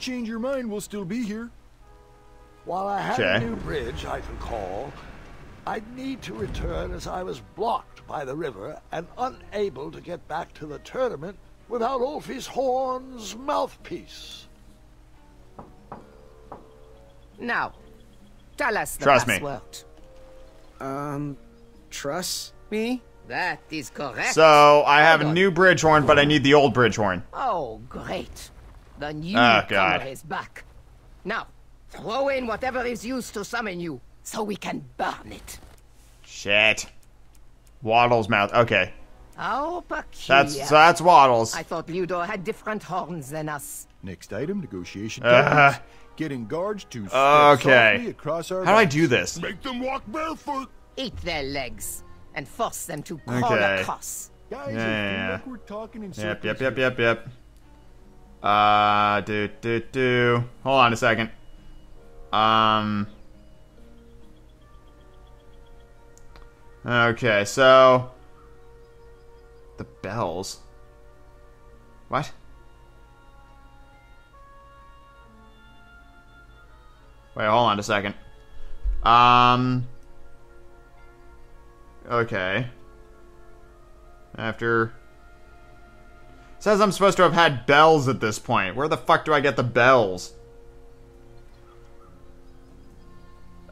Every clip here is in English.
change your mind, we'll still be here. While I had Okay. a new bridge I could call, I'd need to return as I was blocked by the river and unable to get back to the tournament without Ulfie's horn's mouthpiece. Now, tell us the Trust me. Um, trust me? That is correct. So I have a new bridge horn, but I need the old bridge horn. Oh, great. The new Oh, God. is back. Now, throw in whatever is used to summon you, so we can burn it. Shit. Waddle's mouth. Okay. How peculiar. That's so that's Waddles. I thought Ludo had different horns than us. Next item, negotiation Uh. Getting guards to step okay. across our How do I do this? Make them walk barefoot. Eat their legs and force them to crawl Okay. across. Guys, Yeah, yeah, yeah. like we're talking in Yep, circles yep, yep, yep, yep. Uh, do, do, do. Hold on a second. Um. Okay, so. The bells. What? Wait, hold on a second. Um. Okay. After. Says I'm supposed to have had bells at this point. Where the fuck do I get the bells?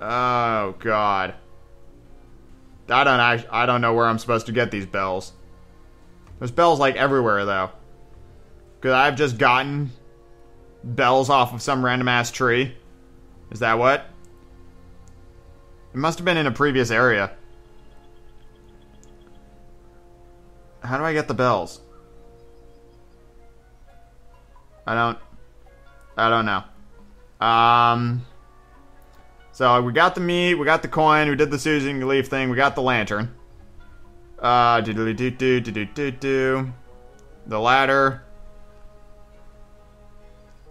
Oh god. I don't act- I don't know where I'm supposed to get these bells. There's bells like everywhere though. Cuz I've just gotten bells off of some random ass tree. Is that what? It must have been in a previous area. How do I get the bells? I don't. I don't know. Um. So we got the meat, we got the coin, we did the Susan Leaf thing, we got the lantern. Uh, do do do do do do do. The ladder.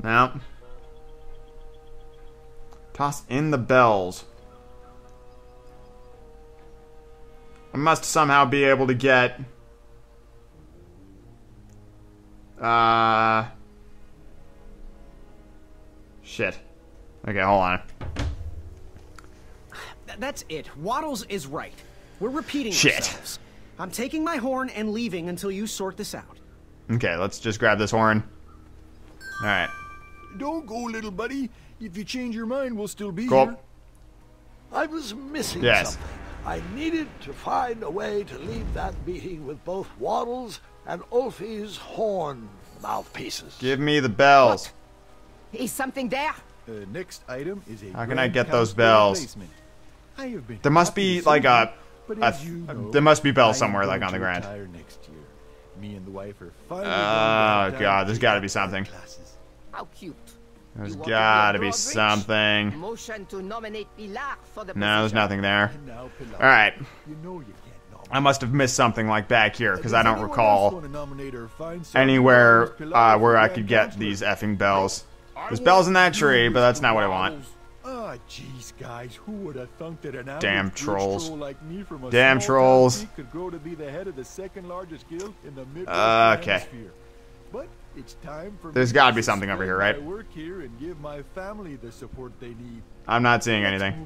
Now, Nope. Toss in the bells. I must somehow be able to get. Uh. Shit. Okay, hold on. Th- that's it. Waddles is right. We're repeating Shit. ourselves. I'm taking my horn and leaving until you sort this out. Okay, let's just grab this horn. Alright. Don't go, little buddy. If you change your mind, we'll still be Cool. here. I was missing Yes. something. I needed to find a way to leave that meeting with both Waddles and Ulfie's horn mouthpieces. Give me the bells. Is something there? Uh, next item is a How can I get those bells? There must be like a, a know, there must be bells somewhere like on the ground. Me and the wife are finally Oh god, there's got to be something. How cute. There's got to be something. No, there's nothing there. All right. I must have missed something like back here because I don't recall anywhere uh, where I could get these effing bells. There's bells in that tree, but that's not what I want. Ah, jeez, guys, who would have thunk that an Damn trolls. troll like me from a Damn trolls. could grow to be the head of the second largest guild in the Midwest Okay. Hemisphere. But it's time for There's me gotta be something over here, right? work here and give my family the support they need. I'm not seeing anything.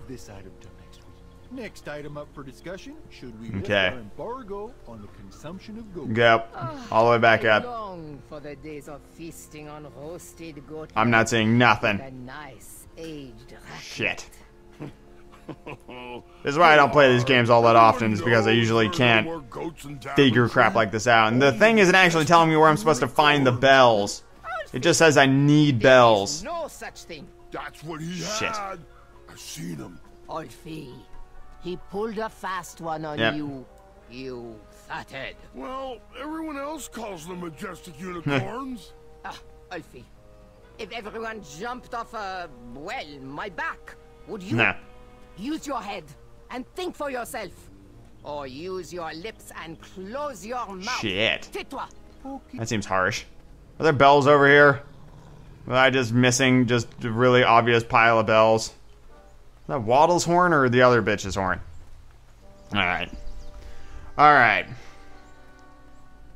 Next item up for discussion: Should we lift Okay. our embargo on the consumption of gold? Go. Ah, all the way back up. long for the days of feasting on roasted goat. I'm not saying nothing. A nice aged. Shit. This is why I don't play these games all that often, is because I usually can't figure crap like this out. And the thing isn't actually telling me where I'm supposed to find the bells. It just says I need bells. is no such thing. That's what he Shit. had. I seen him. Ulfie, he pulled a fast one on Yep. you. You fathead. Well, everyone else calls them majestic unicorns. Ah, Ulfie. If everyone jumped off a, well, my back, would you? Nah. Use your head and think for yourself. Or use your lips and close your mouth. Shit. Tais-toi. That seems harsh. Are there bells over here? Was I just missing just a really obvious pile of bells? That Waddle's horn or the other bitch's horn? Alright. Alright.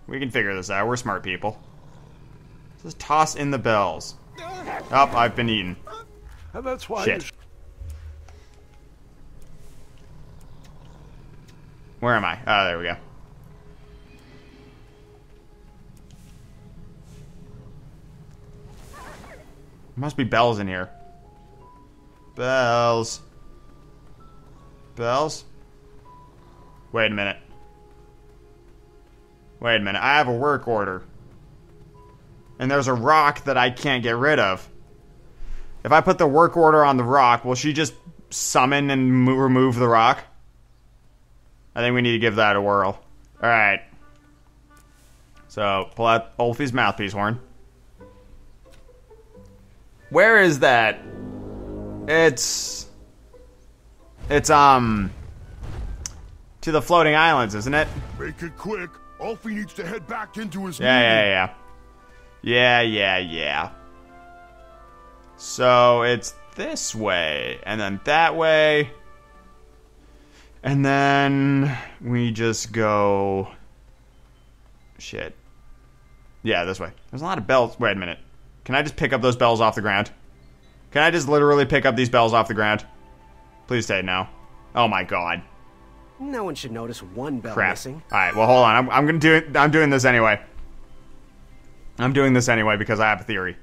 We can figure this out. We're smart people. Just toss in the bells. Oh, I've been eaten. And that's why Shit. Where am I? Oh, there we go. Must be bells in here. Bells. Bells? Wait a minute. Wait a minute. I have a work order. And there's a rock that I can't get rid of. If I put the work order on the rock, will she just summon and mo- remove the rock? I think we need to give that a whirl. Alright. So, pull out Ulfie's mouthpiece horn. Where is that? It's. It's, um. To the floating islands, isn't it? Make it quick. Alfie needs to head back into his Yeah, meeting. yeah, yeah. Yeah, yeah, yeah. So it's this way, and then that way. And then we just go. Shit. Yeah, this way. There's a lot of bells. Wait a minute. Can I just pick up those bells off the ground? Can I just literally pick up these bells off the ground? Please say no. Oh my god. No one should notice one bell Crap. missing. All right. Well, hold on. I'm, I'm gonna do it. I'm doing this anyway. I'm doing this anyway because I have a theory.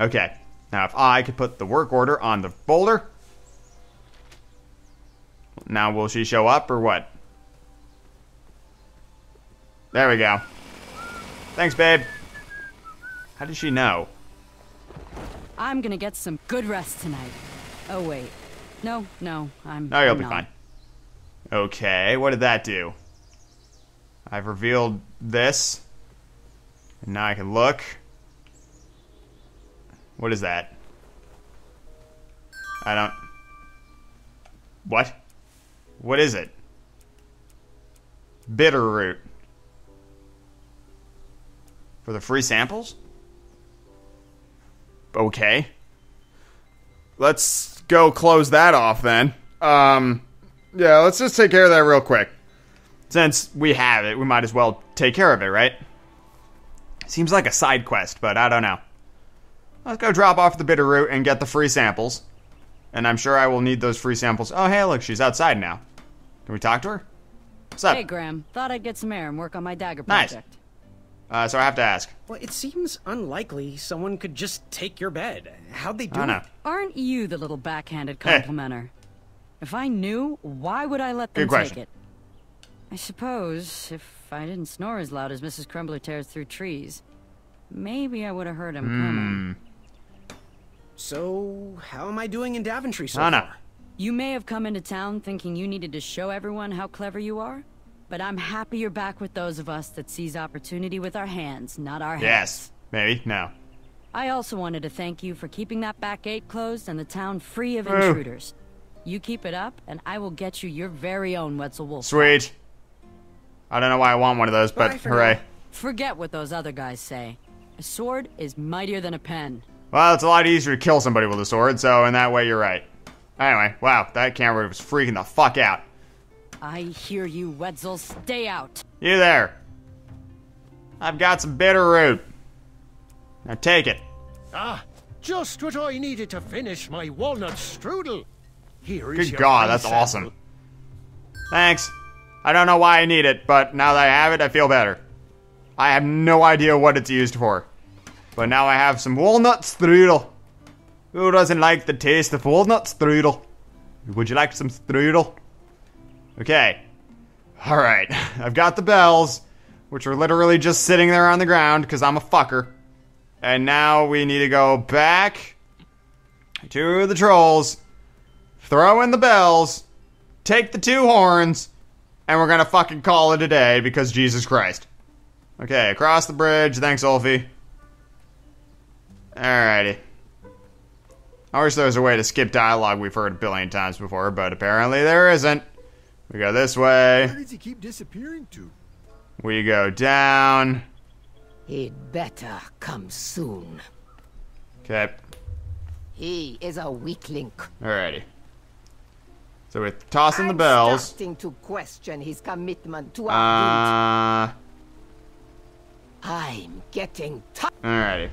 Okay. Now, if I could put the work order on the boulder, now will she show up or what? There we go. Thanks, babe. How did she know? I'm gonna get some good rest tonight. Oh wait, no, no, I'm. No, you'll I'm be not. fine. Okay, what did that do? I've revealed this. And now I can look. What is that? I don't. What? What is it? Bitterroot. For the free samples? Okay. Let's go close that off then. Um, yeah, let's just take care of that real quick. Since we have it, we might as well take care of it, right? Seems like a side quest, but I don't know. Let's go drop off the bitter root and get the free samples. And I'm sure I will need those free samples. Oh, hey, look, she's outside now. Can we talk to her? What's up? Hey, Graham. Thought I'd get some air and work on my dagger project. Nice. Project. Uh, so I have to ask. Well, it seems unlikely someone could just take your bed. How'd they do I don't it? Aren't you the little backhanded Hey. complimenter? If I knew, why would I let them Good question. take it? I suppose if I didn't snore as loud as Mrs. Crumbler tears through trees, maybe I would have heard him Hmm. coming. So, how am I doing in Daventry so I far? You may have come into town thinking you needed to show everyone how clever you are, but I'm happy you're back with those of us that seize opportunity with our hands, not our heads. Yes. Maybe. No. I also wanted to thank you for keeping that back gate closed and the town free of Oh. intruders. You keep it up, and I will get you your very own Wetzel Wolf. Sweet. I don't know why I want one of those, but for hooray. now. Forget what those other guys say. A sword is mightier than a pen. Well, it's a lot easier to kill somebody with a sword, so in that way, you're right. Anyway, wow, that camera was freaking the fuck out. I hear you, Wetzel. Stay out. You there. I've got some bitter root. Now take it. Ah, just what I needed to finish my walnut strudel. Here is Good your God, that's sample. awesome. Thanks. I don't know why I need it, but now that I have it, I feel better. I have no idea what it's used for. But now I have some walnut strudel. Who doesn't like the taste of walnut strudel? Would you like some strudel? Okay. Alright. I've got the bells, which are literally just sitting there on the ground because I'm a fucker. And now we need to go back to the trolls, throw in the bells, take the two horns, and we're gonna fucking call it a day because Jesus Christ. Okay, across the bridge. Thanks, Ulfie. Alrighty. I wish there was a way to skip dialogue we've heard a billion times before, but apparently there isn't. We go this way. Where does he keep disappearing to? We go down. He'd better come soon. Okay. He is a weak link. Alrighty. So we're tossing the I'm bells. starting to question his commitment to our Uh. route. I'm getting tired. Alrighty.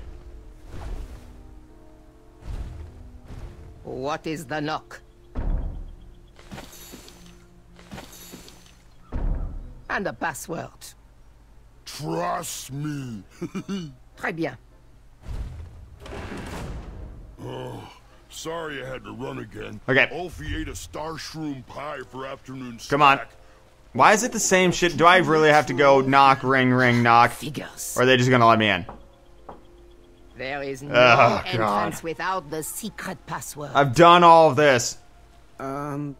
What is the knock? And the password. Trust me. Très bien. Oh, Sorry I had to run again. Okay. Ulfie ate a star shroom pie for afternoon snack. Come on. Why is it the same shit? Do I really have to go knock, ring, ring, knock? Figures. Or are they just gonna let me in? There is no Oh, entrance God. without the secret password. I've done all of this. Um,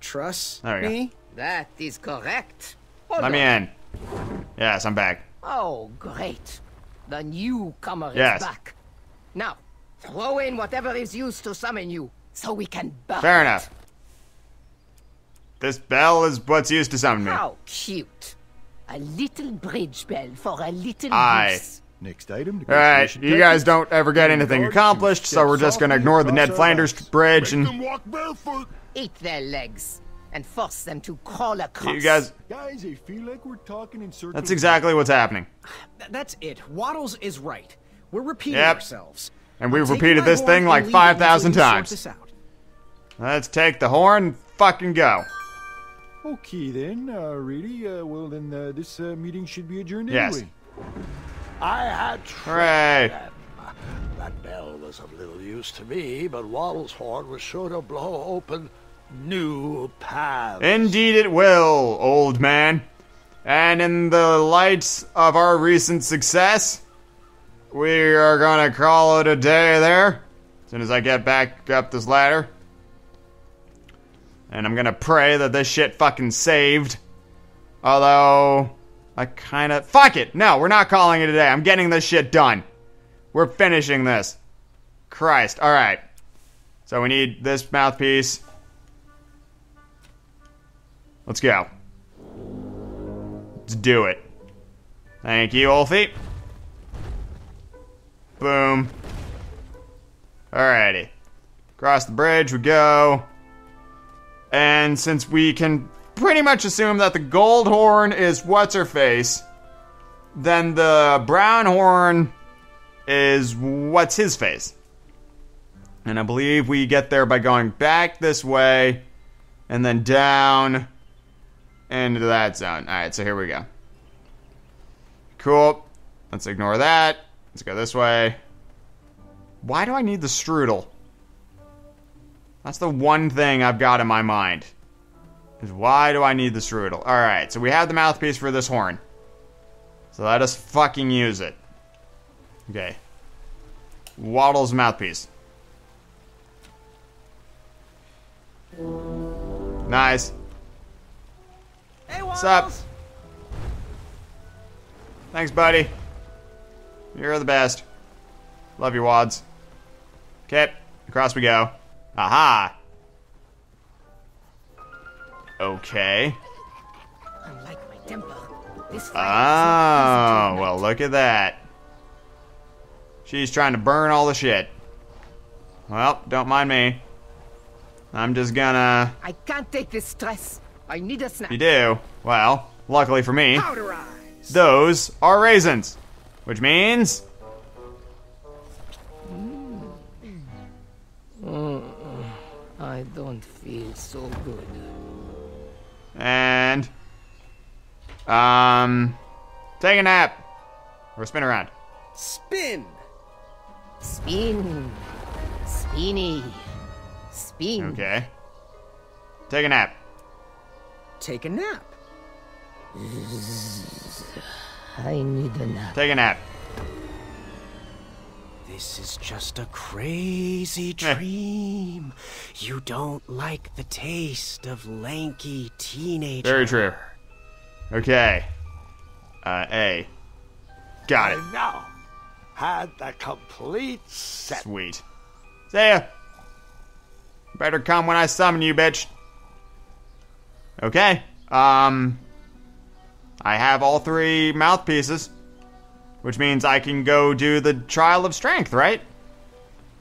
trust There we go. me? That is correct. Hold Let me in. Yes, I'm back. Oh, great. The newcomer Yes. is back. Now, throw in whatever is used to summon you, so we can burn Fair it. enough. This bell is what's used to summon me. How cute. A little bridge bell for a little Aye. goose. Next item. Alright, you guys don't ever get anything accomplished, so we're just gonna ignore the Ned Flanders bridge Make and them walk barefoot. Eat their legs and force them to crawl across. you guys. Guys, I feel like we're talking in circles. That's exactly what's happening. Th- that's it. Waddles is right. We're repeating Yep. ourselves. And we've I'm repeated this thing like 5,000 until you sort times. Let's take the horn and fucking go. Okay then. Uh, really? Uh, well then, uh, this uh, meeting should be adjourned Yes. anyway. I had tricked Hooray. That bell was of little use to me, but Waddle's horn was sure to blow open new paths. Indeed it will, old man. And in the light of our recent success, we are gonna call it a day there. As soon as I get back up this ladder. And I'm gonna pray that this shit fucking saved. Although, I kinda. Fuck it! No, we're not calling it a day. I'm getting this shit done. We're finishing this. Christ. Alright. So we need this mouthpiece. Let's go. Let's do it. Thank you, Ulfie. Boom. Alrighty. Across the bridge we go. And since we can pretty much assume that the gold horn is what's her face, then the brown horn is what's his face. And I believe we get there by going back this way and then down into that zone. Alright, so here we go. Cool. Let's ignore that. Let's go this way. Why do I need the strudel? That's the one thing I've got in my mind. Is why do I need the strudel? Alright, so we have the mouthpiece for this horn. So let us fucking use it. Okay. Waddle's mouthpiece. Nice. Hey, What's up? Thanks, buddy. You're the best. Love you, Wads. Okay, across we go. Aha! Okay. Unlike my temper, this Oh, well, look at that. She's trying to burn all the shit. Well, don't mind me. I'm just gonna. I can't take this stress. I need a snack. You do? Well, luckily for me, Powderize. those are raisins. Which means. I don't feel so good. And. Um. Take a nap. Or spin around. Spin. Spin. Spinny. Spin. Okay. Take a nap. Take a nap. I need a nap. Take a nap. This is just a crazy Eh. dream. You don't like the taste of lanky teenager. Very true. Okay. Uh, A. Got it. I now had the complete set. Sweet. See ya. Better come when I summon you, bitch. Okay. Um. I have all three mouthpieces. Which means I can go do the trial of strength, right?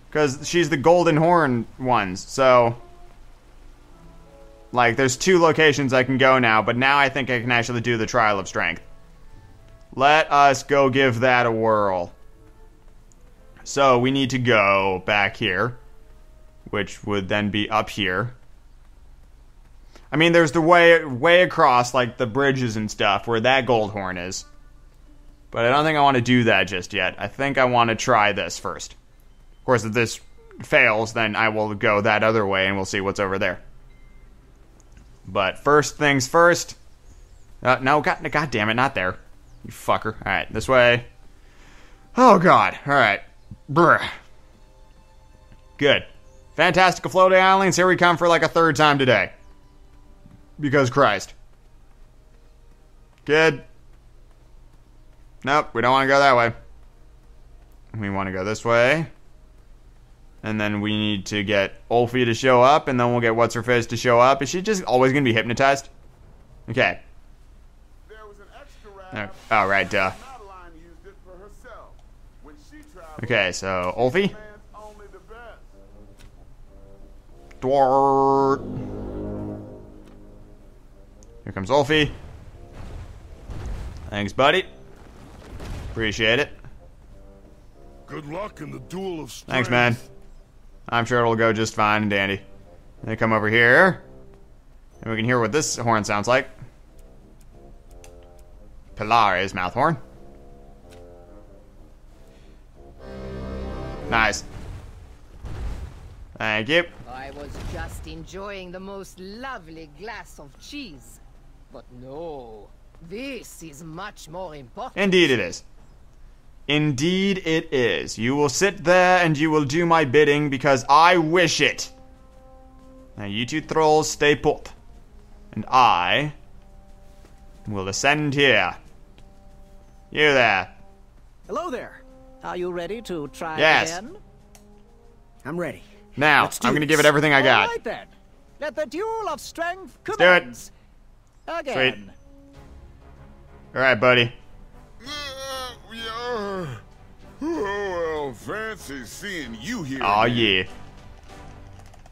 Because she's the golden horn ones, so. Like, there's two locations I can go now, but now I think I can actually do the trial of strength. Let us go give that a whirl. So we need to go back here. which would then be up here. I mean, there's the way way across, like the bridges and stuff, where that gold horn is. But I don't think I want to do that just yet. I think I want to try this first. Of course, if this fails, then I will go that other way and we'll see what's over there. But first things first. Uh, no, god, god damn it, not there. You fucker. Alright, this way. Oh god. Alright. Bruh. Good. Fantastical floating islands, here we come for like a third time today. Because Christ. Good. Nope, we don't want to go that way. We want to go this way. And then we need to get Ulfie to show up, and then we'll get What's Her Face to show up. Is she just always going to be hypnotized? Okay. There was an extra Oh, right, duh. Madeline used it for Here comes Ulfie. Thanks, buddy. Appreciate it. Good luck in the duel of strength. Thanks, man. I'm sure it'll go just fine and dandy. They come over here. And we can hear what this horn sounds like. Pilares mouth horn. Nice. Thank you. I was just enjoying the most lovely glass of cheese. But no, this is much more important. Indeed it is. Indeed it is. You will sit there and you will do my bidding because I wish it. Now you two trolls stay put. And I will ascend here. You there. Hello there. Are you ready to try Yes. again? I'm ready. Now, I'm gonna give it everything I got. All right then. Let the duel of strength commence. do it. Commence. Again. Alright, buddy. Uh. Oh, well, fancy seeing you here. Aw, again. yeah.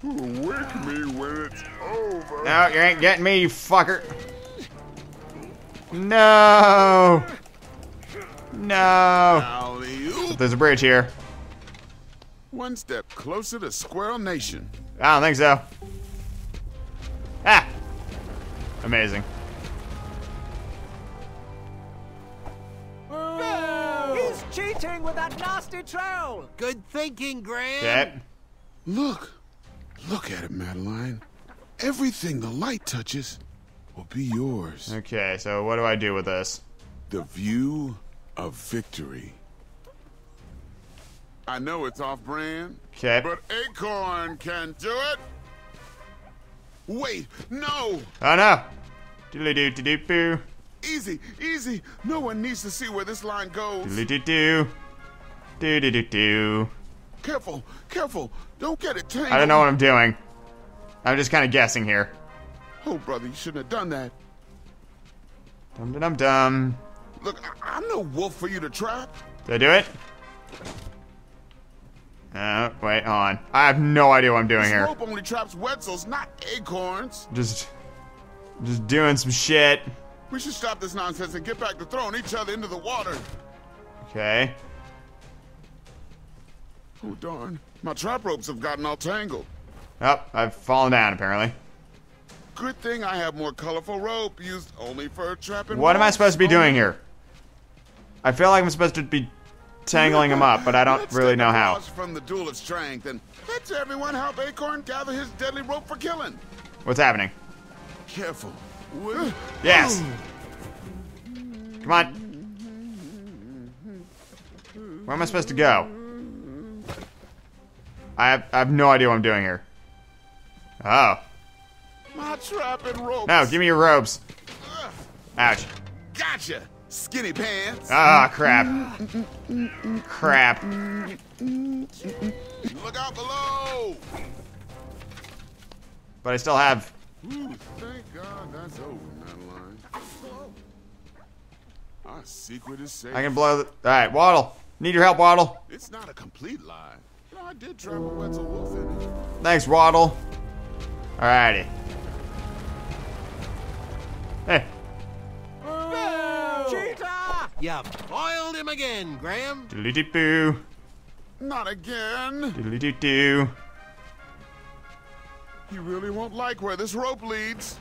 Wake me when it's over. No, you ain't getting me, you fucker. No. No. There's a bridge here. One step closer to Squirrel Nation. I don't think so. Ah! Amazing. He's cheating with that nasty troll. Good thinking, Graham. Okay. Look. Look at it, Madeline. Everything the light touches will be yours. Okay, so what do I do with this? The view of victory. I know it's off brand, Okay. but Acorn can do it. Wait, no! Oh no! Doodly doo doo doo boo. Easy, easy. No one needs to see where this line goes. Doodly doo doo. Doo doo doo doo. Careful, careful. Don't get it tangled. I don't know what I'm doing. I'm just kind of guessing here. Oh, brother, you shouldn't have done that. Dum dum dum dum. Look, I- I'm no wolf for you to trap. Did I do it? Uh, wait, hold on. I have no idea what I'm doing here. rope only traps Wetzels, not acorns. Just, just doing some shit. We should stop this nonsense and get back to throwing each other into the water. Okay. Oh, darn. My trap ropes have gotten all tangled. Oh, I've fallen down apparently. Good thing I have more colorful rope used only for trapping. What am I supposed to be doing here? I feel like I'm supposed to be tangling him up, but I don't Let's really know how. From the duel of strength, and let's everyone help Acorn gather his deadly rope for killing. What's happening? Careful. Yes. Come on. Where am I supposed to go? I have, I have no idea what I'm doing here. Oh. My trapping rope. No, give me your ropes. Ouch. Gotcha. Skinny pants. Ah, crap. Crap. Look out below. But I still have. Ooh, thank God that's over, Madeline. Our secret is safe. I can blow the. Alright, Waddle. Need your help, Waddle. It's not a complete lie. You know, I did trap a Wetzel Wolf in it. Thanks, Waddle. Alrighty. Hey. Cheetah! You foiled him again, Graham. Doodly doo boo. Not again. Doodly doo doo. He really won't like where this rope leads.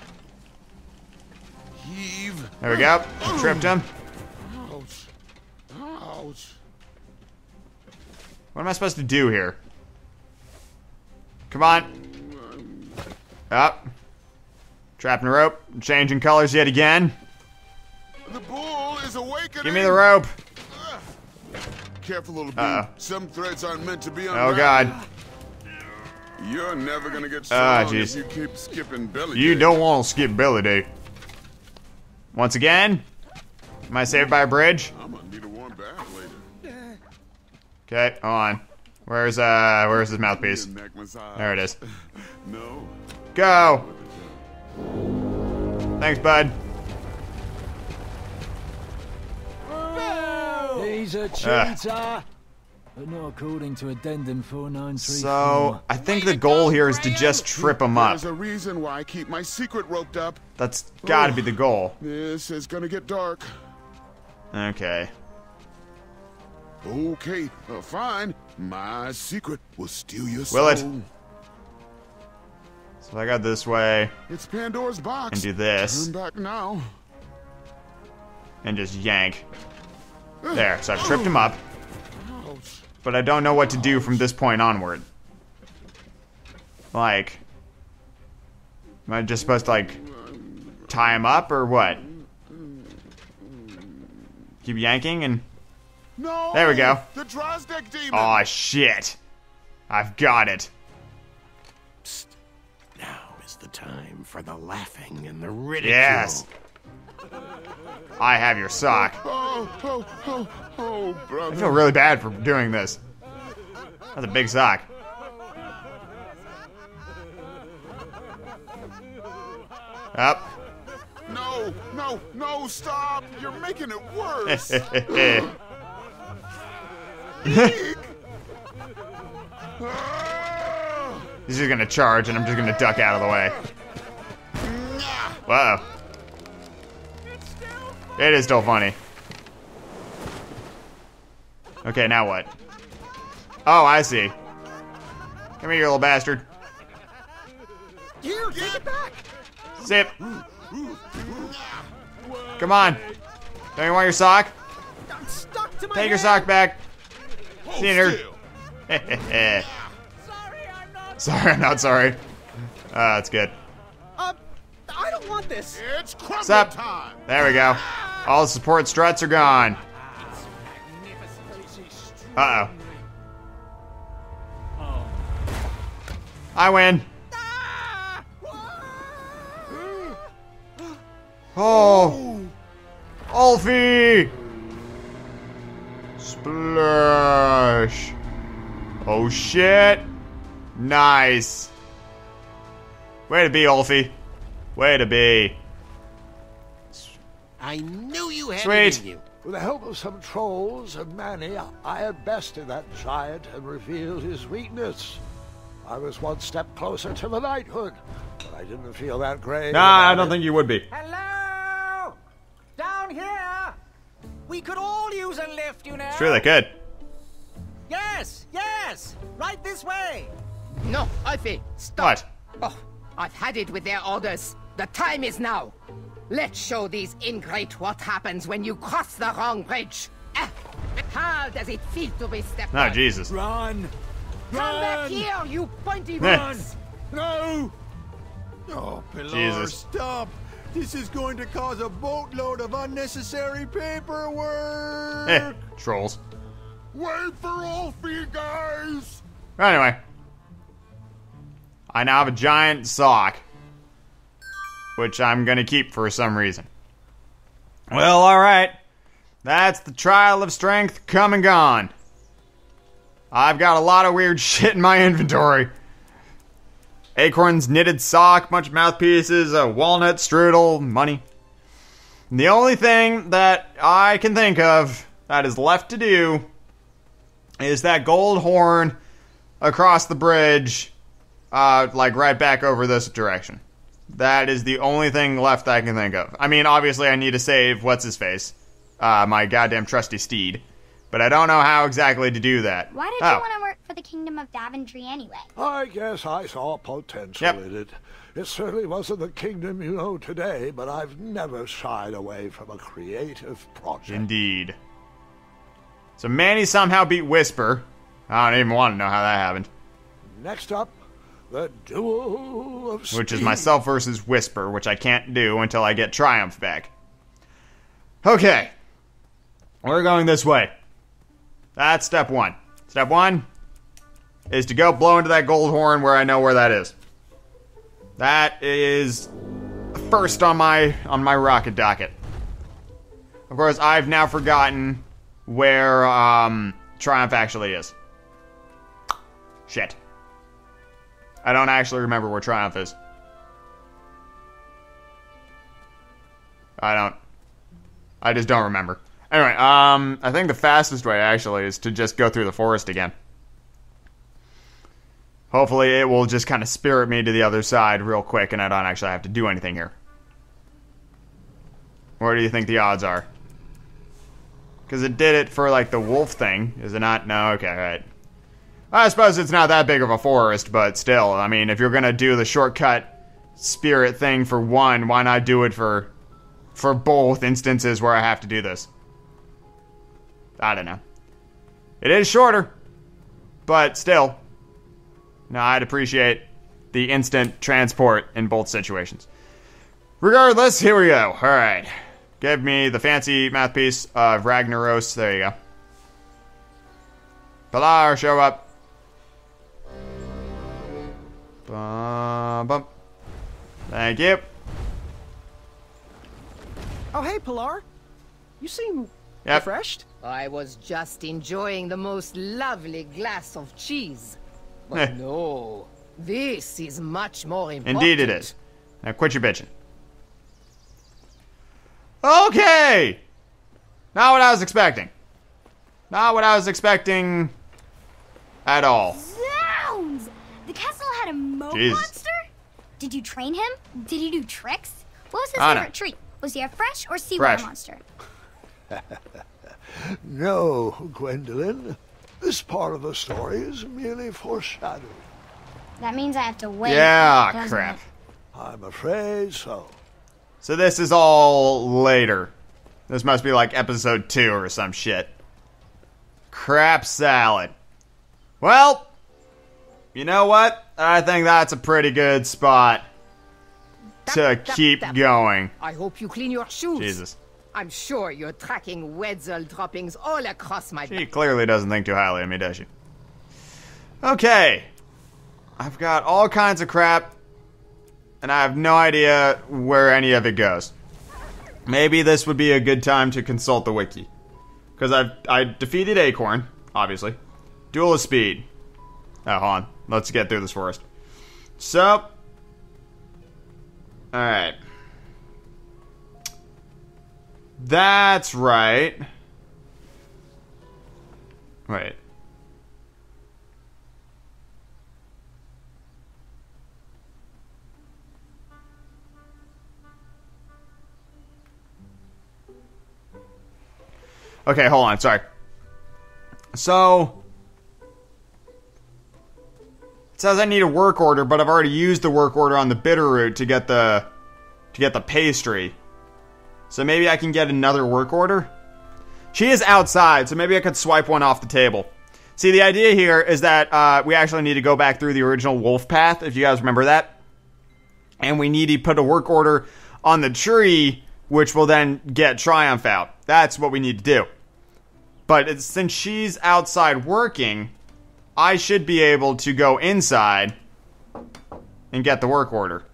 Heave. There we go. I tripped him. Ouch. Ouch. What am I supposed to do here? Come on. Up. Trapping a rope. Changing colors yet again. The bull is awakening. Give me the rope. Careful, little bee. Uh-oh. Some threads aren't meant to be Oh god. You're never gonna get Ah, strong if jeez. you keep skipping belly You day. don't want to skip belly day. Once again. Am I saved by a bridge? I'm gonna need a warm bath later. Okay, on. Where's uh where's his mouthpiece? There it is. No. Go! Thanks, bud. He's a cheater. But not according to addendum 4934. So, I think the goal here is to just trip him up. There's a reason why I keep my secret roped up. That's gotta be the goal. This is gonna get dark. Okay. Okay, uh, fine. My secret will steal your soul. Will it? So I got this way It's Pandora's box. and do this Turn back now. and just yank. There, so I've tripped him up, but I don't know what to do from this point onward. Like, am I just supposed to like tie him up or what? Keep yanking and No. There we go. The Drozdek demon. oh shit, I've got it. Now is the time for the laughing and the ridicule. Yes. I have your sock. Oh, oh, oh, oh, brother. I feel really bad for doing this. That's a big sock. Up. No, no, no, stop! You're making it worse. Ah! He's just gonna charge, and I'm just gonna duck out of the way. Whoa. It is still funny. Okay, now what? Oh, I see. Come here, you little bastard. Here, take it back. Zip. Come on. Don't you want your sock? I'm stuck to my Take your hand. sock back. Hold See you, nerd. Sorry, I'm not. sorry, I'm not sorry. Uh, that's good. I don't want this. It's crumble Sup? time. There we go. All the support struts are gone. Uh oh. I win. Oh, Ulfie! Splash! Oh shit! Nice. Way to be, Ulfie. Way to be. I knew you had Sweet. it in you. With the help of some trolls and Manny, I had bested that giant and revealed his weakness. I was one step closer to the knighthood, but I didn't feel that great. Nah, I don't it. think you would be. Hello! Down here! We could all use a lift, you know. Sure, they could. Yes, yes! Right this way! No, Alfie, stop. What? Oh, I've had it with their orders. The time is now. Let's show these ingrate what happens when you cross the wrong bridge. Ah, how does it feel to be stepped Oh, on? Jesus. Run! Come back here, you pointy Eh. roots! No! Oh, Pilar, Jesus. stop! This is going to cause a boatload of unnecessary paperwork! Eh, trolls. Wait for Ulfie, guys. Anyway. I now have a giant sock. Which I'm gonna keep for some reason. Well, alright. That's the trial of strength come and gone. I've got a lot of weird shit in my inventory. Acorn's knitted sock, bunch of mouthpieces, a walnut strudel, money. And the only thing that I can think of that is left to do is that gold horn across the bridge, uh, like right back over this direction. That is the only thing left I can think of. I mean, obviously, I need to save what's his face, uh, my goddamn trusty steed, but I don't know how exactly to do that. Why did oh. you want to work for the Kingdom of Daventry anyway? I guess I saw potential Yep. in it. It certainly wasn't the kingdom you know today, but I've never shied away from a creative project. Indeed. So Manny somehow beat Whisper. I don't even want to know how that happened. Next up, the duel of Which is myself versus Whisper, which I can't do until I get Triumph back. Okay. We're going this way. That's step one. Step one is to go blow into that gold horn where I know where that is. That is first on my on my rocket docket. Of course, I've now forgotten where um, Triumph actually is. Shit. I don't actually remember where Triumph is. I don't. I just don't remember. Anyway, um, I think the fastest way actually is to just go through the forest again. Hopefully, it will just kind of spirit me to the other side real quick, and I don't actually have to do anything here. What do you think the odds are? Because it did it for like the wolf thing, is it not? No, okay, right. I suppose it's not that big of a forest, but still, I mean, if you're gonna do the shortcut spirit thing for one, why not do it for for both instances where I have to do this? I don't know. It is shorter, but still. No, I'd appreciate the instant transport in both situations. Regardless, here we go. All right. Give me the fancy mouthpiece of Ragnaros. There you go. Pilar, show up. Bum, bum. Thank you. Oh, hey, Pilar. You seem Yep. refreshed. I was just enjoying the most lovely glass of cheese. But no, this is much more important. Indeed it is. Now quit your bitching. Okay! Not what I was expecting. Not what I was expecting at all. Zounds! The castle had a mo Jeez. monster? Did you train him? Did he do tricks? What was his no. favorite treat? Was he a fresh or seawater Fresh. monster? No, Gwendolyn. This part of the story is merely foreshadowing. That means I have to wait. Yeah, crap. it? I'm afraid so. So this is all later. This must be like episode two or some shit. Crap salad. Well, you know what? I think that's a pretty good spot to keep going. I hope you clean your shoes. Jesus. I'm sure you're tracking Wetzel droppings all across my She clearly doesn't think too highly of me, does she? Okay. I've got all kinds of crap, and I have no idea where any of it goes. Maybe this would be a good time to consult the wiki. Because I've I defeated Acorn, obviously. Duel of Speed. Oh, hold on. Let's get through this forest. So. Alright. That's right. Wait. Okay, hold on. Sorry. So it says I need a work order, but I've already used the work order on the bitter root to get the to get the pastry. So maybe I can get another work order. She is outside, so maybe I could swipe one off the table. See, the idea here is that uh, we actually need to go back through the original wolf path, if you guys remember that. And we need to put a work order on the tree, which will then get Triumph out. That's what we need to do. But since she's outside working, I should be able to go inside and get the work order.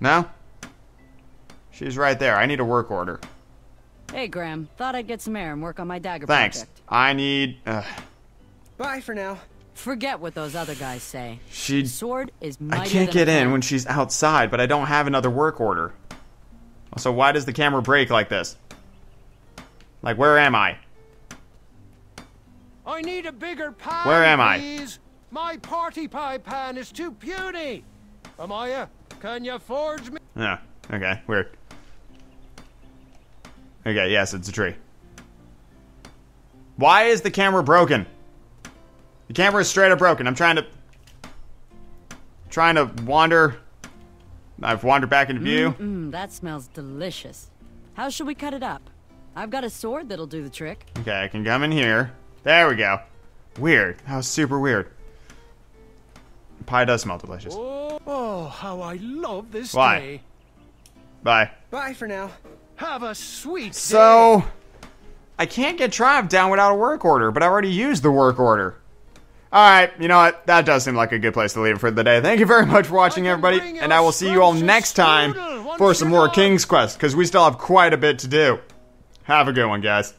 No? She's right there. I need a work order. Hey, Graham. Thought I'd get some air and work on my dagger Thanks. project. I need. Uh, Bye for now. Forget what those other guys say. she. Sword is I can't get in when she's outside, but I don't have another work order. So why does the camera break like this? Like, where am I? I need a bigger pan. Where am I? please. My party pie pan is too puny. Amaya, can you forge me? Oh, okay, weird. Okay, yes, it's a tree. Why is the camera broken? The camera is straight up broken. I'm trying to trying to wander. I've wandered back into view. Mmm, that smells delicious. How should we cut it up? I've got a sword that'll do the trick. Okay, I can come in here. There we go. Weird. That was super weird. Pie does smell delicious. Oh, how I love this Why? day. Bye. Bye for now. Have a sweet So, I can't get Triumph down without a work order, but I already used the work order. Alright, you know what? That does seem like a good place to leave it for the day. Thank you very much for watching, everybody, and I will see you all next time for some more King's Quest, because we still have quite a bit to do. Have a good one, guys.